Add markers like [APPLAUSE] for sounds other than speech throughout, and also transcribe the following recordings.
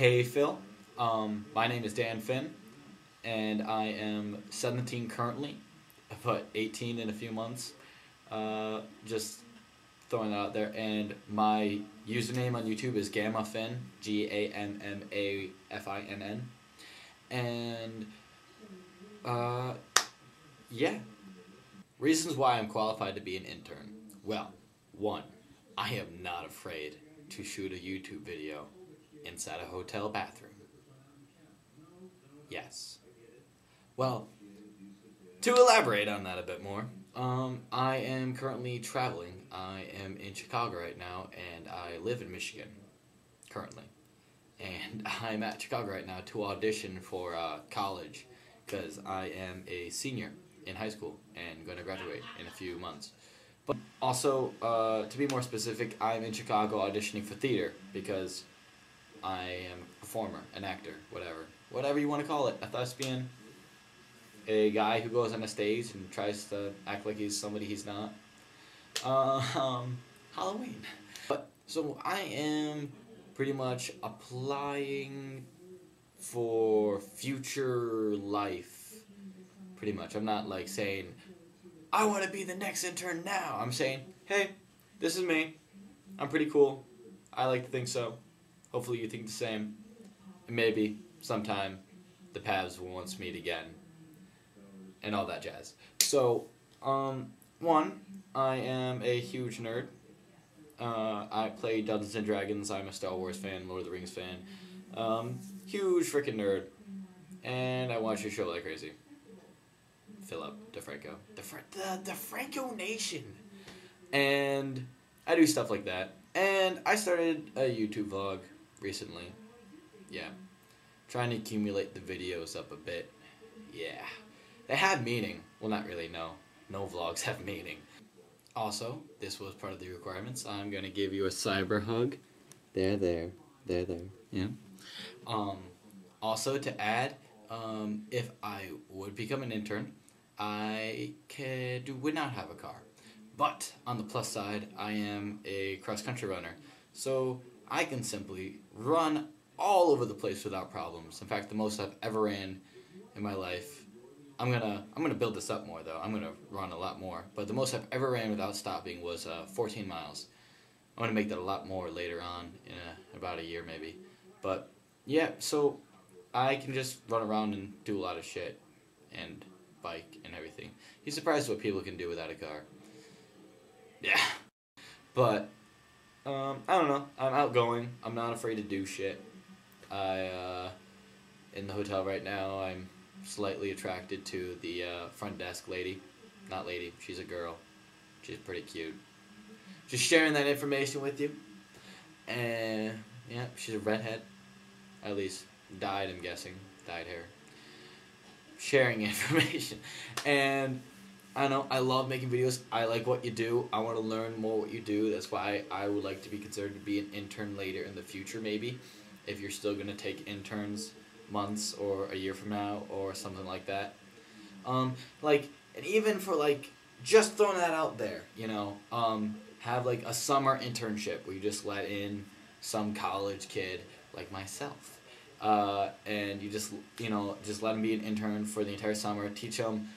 Hey Phil, um, my name is Dan Finn, and I am 17 currently, but 18 in a few months. Uh, just throwing that out there. And my username on YouTube is Gamma Finn, G A M M A F I N N. And uh, yeah. Reasons why I'm qualified to be an intern. Well, one, I am not afraid to shoot a YouTube video inside a hotel bathroom. Yes. Well, to elaborate on that a bit more, um, I am currently traveling. I am in Chicago right now, and I live in Michigan currently. And [LAUGHS] I'm at Chicago right now to audition for uh, college because I am a senior in high school and going to graduate in a few months. But also, uh, to be more specific, I'm in Chicago auditioning for theater because I am a performer, an actor, whatever. Whatever you want to call it, a thespian, a guy who goes on a stage and tries to act like he's somebody he's not. Uh, um, [LAUGHS] Halloween. But so I am pretty much applying for future life. Pretty much. I'm not like saying, I want to be the next intern now. I'm saying, hey, this is me. I'm pretty cool. I like to think so. Hopefully you think the same. And maybe sometime the paths will once meet again. And all that jazz. So, um, one, I am a huge nerd. Uh, I play Dungeons and Dragons. I'm a Star Wars fan, Lord of the Rings fan. Um, huge freaking nerd. And I watch your show like crazy. Philip DeFranco. The, the DeFranco Nation. And I do stuff like that. And I started a YouTube vlog recently. Yeah. Trying to accumulate the videos up a bit. Yeah. They have meaning. Well, not really, no. No vlogs [LAUGHS] have meaning. Also, this was part of the requirements. I'm going to give you a cyber hug. There, there. There, there. Yeah. Um, also, to add, um, if I would become an intern, I could, would not have a car. But on the plus side, I am a cross country runner. So I can simply run all over the place without problems. In fact, the most I've ever ran in my life. I'm gonna I'm gonna build this up more though. I'm gonna run a lot more. But the most I've ever ran without stopping was uh, 14 miles. I'm gonna make that a lot more later on in a, about a year maybe. But yeah, so I can just run around and do a lot of shit and bike and everything. You're surprised what people can do without a car. Yeah. But um, I don't know. I'm outgoing. I'm not afraid to do shit. I uh, in the hotel right now. I'm slightly attracted to the uh, front desk lady. Not lady. She's a girl. She's pretty cute. Just sharing that information with you. And yeah, she's a redhead. At least dyed. I'm guessing dyed hair. Sharing [LAUGHS] information, and I know I love making videos. I like what you do. I want to learn more what you do. That's why I would like to be considered to be an intern later in the future, maybe, if you're still gonna take interns months or a year from now or something like that. Um, like, and even for like just throwing that out there, you know, um, have like a summer internship where you just let in some college kid like myself. Uh, and you just you know just let them be an intern for the entire summer. Teach them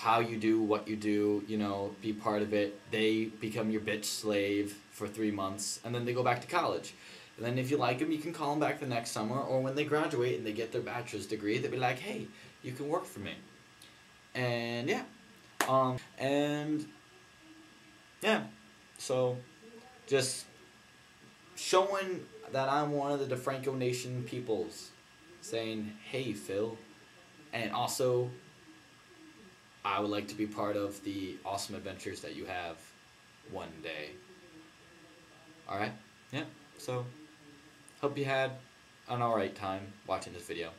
how you do what you do, you know, be part of it. They become your bitch slave for three months, and then they go back to college. And then if you like them, you can call them back the next summer, or when they graduate and they get their bachelor's degree, they'll be like, hey, you can work for me. And yeah. Um, and yeah. So just showing that I'm one of the DeFranco Nation peoples saying, hey, Phil. And also I would like to be part of the awesome adventures that you have one day. Alright? Yeah. So, hope you had an alright time watching this video.